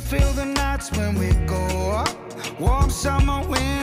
feel the nights when we go up. Warm summer wind.